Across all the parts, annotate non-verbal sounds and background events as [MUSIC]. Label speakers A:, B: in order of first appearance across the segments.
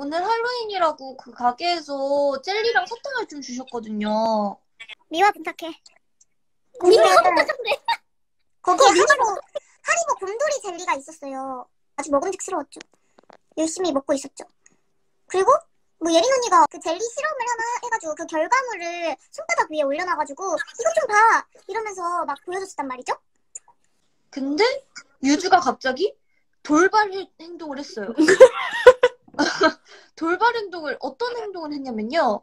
A: 오늘 할로윈이라고 그 가게에서 젤리랑 사탕을 좀 주셨거든요.
B: 미화 부탁해.
C: 거기는
B: 부탁해.
C: 거기 하리보 하리보 곰돌이 젤리가 있었어요. 아주 먹음직스러웠죠. 열심히 먹고 있었죠. 그리고 뭐 예린 언니가 그 젤리 실험을 하나 해가지고 그 결과물을 손바닥 위에 올려놔가지고 이것 좀봐 이러면서 막 보여줬단 말이죠.
A: 근데 유주가 갑자기 돌발 해- 행동을 했어요. [LAUGHS] 행동을 어떤 행동을 했냐면요.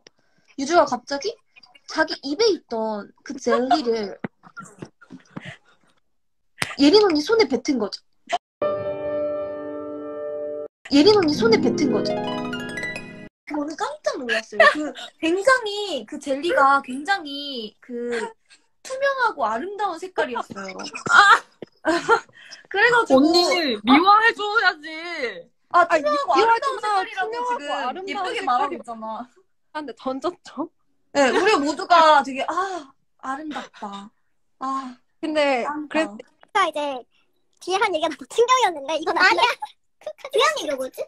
A: 유주가 갑자기 자기 입에 있던 그 젤리를 예린 언니 손에 뱉은 거죠. 예린 언니 손에 뱉은 거죠. 저는 깜짝 놀랐어요. 그 굉장히 그 젤리가 굉장히 그 투명하고 아름다운 색깔이었어요. [LAUGHS] 그래가지고
D: 언니 미화해줘야지.
A: 아 투명하고
E: 미워하지
A: 아름다운
E: 마.
A: 색깔이라고
E: 투명하고
A: 지금
E: 아름다운
A: 예쁘게
E: 색깔이-
A: 말하고 있잖아.
E: 아, 근데 던졌죠?
A: 네, 우리 모두가 되게 아 아름답다. 아
E: 근데
A: 짱이다.
E: 그래
C: 제가 이제 뒤에 한 얘기가 너무 충격이었는데 이건 아니야. 한 얘기가 뭐지?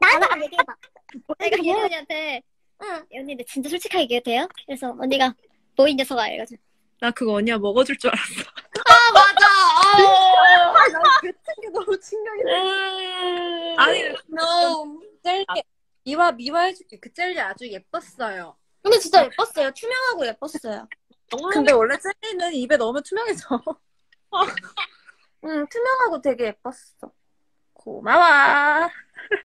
C: 나한테 좀 얘기해봐.
B: 내가 예은 언니한테
C: 응.
B: 언니 근데 진짜 솔직하게 얘기해도 돼요? 그래서 언니가 뭐이 녀석아 해가지고
E: 나 그거 언니가 먹어줄 줄 알았어.
A: 아, 맞아. 아,
E: 뱉은 게 너무 충격이야.
A: 음,
E: 아니
A: no.
E: 젤리 미화 미화해줄게. 그 젤리 아주 예뻤어요.
A: 근데 진짜 예뻤어요. 투명하고 예뻤어요.
E: 근데 원래 젤리는 입에 넣으면 투명해져.
A: 응, 투명하고 되게 예뻤어.
E: 고마워.